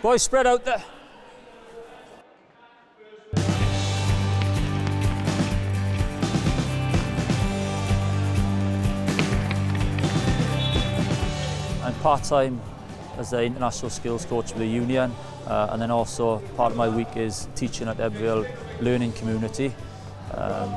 Boys, spread out there. I'm part-time as the international skills coach for the union uh, and then also part of my week is teaching at Ebbville Learning Community. Um,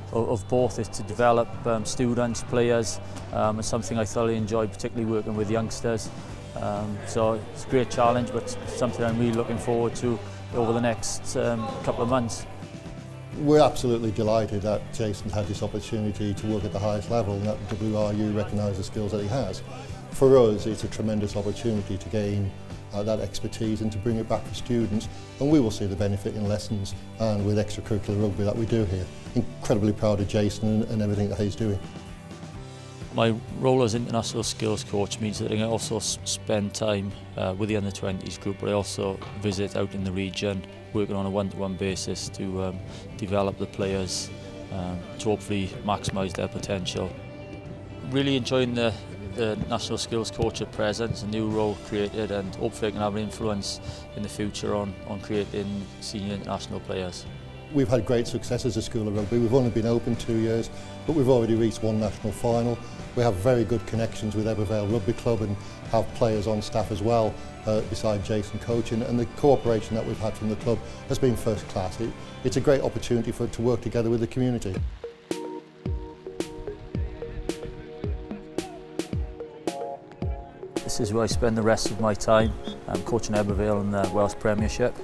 of both is to develop um, students, players, um, and something I thoroughly enjoy, particularly working with youngsters. Um, so it's a great challenge, but something I'm really looking forward to over the next um, couple of months. We're absolutely delighted that Jason had this opportunity to work at the highest level and that WRU recognises the skills that he has. For us, it's a tremendous opportunity to gain uh, that expertise and to bring it back for students and we will see the benefit in lessons and with extracurricular rugby that we do here. Incredibly proud of Jason and, and everything that he's doing. My role as international skills coach means that I also spend time uh, with the under-20s group, but I also visit out in the region, working on a one-to-one -one basis to um, develop the players um, to hopefully maximise their potential. Really enjoying the, the national skills coach at present. a new role created and hopefully I can have an influence in the future on, on creating senior international players. We've had great success as a school of rugby. We've only been open two years, but we've already reached one national final. We have very good connections with Ebervale Rugby Club and have players on staff as well, uh, beside Jason coaching. And, and the cooperation that we've had from the club has been first class. It, it's a great opportunity for to work together with the community. This is where I spend the rest of my time um, coaching Ebervale in the Welsh Premiership.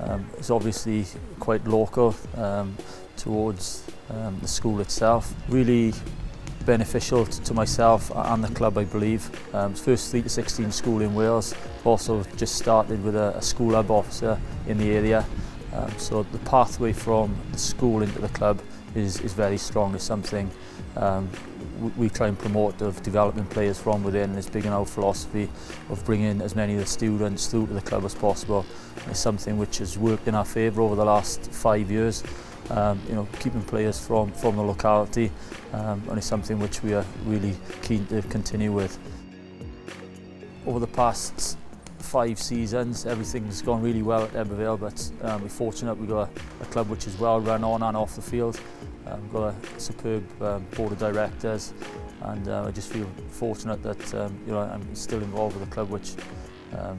Um, it's obviously quite local um, towards um, the school itself. Really beneficial to, myself and the club, I believe. Um, first 3 to 16 school in Wales. Also just started with a, a school hub officer in the area. Um, so the pathway from the school into the club is, is very strong, is something um, we try and promote of developing players from within. It's big in our philosophy of bringing as many of the students through to the club as possible. It's something which has worked in our favour over the last five years. Um, you know, keeping players from, from the locality um, and it's something which we are really keen to continue with. Over the past five seasons, everything's gone really well at Ebervale, but um, we're fortunate we've got a, a club which is well run on and off the field. Um, got a superb um, board of directors and uh, I just feel fortunate that um, you know I'm still involved with the club which um,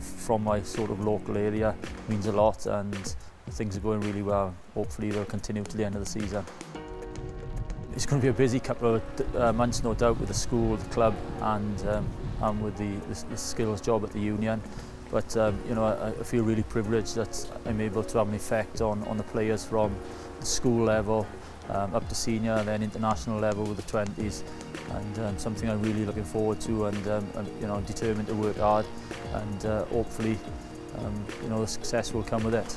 from my sort of local area means a lot and things are going really well. Hopefully they'll continue to the end of the season. It's going to be a busy couple of uh, months no doubt with the school, the club and um, and with the, the, the skills job at the union. But um, you know I, I feel really privileged that I'm able to have an effect on on the players from school level um, up to senior and then international level with the 20s and um, something I'm really looking forward to and, um, and you know determined to work hard and uh, hopefully um, you know the success will come with it.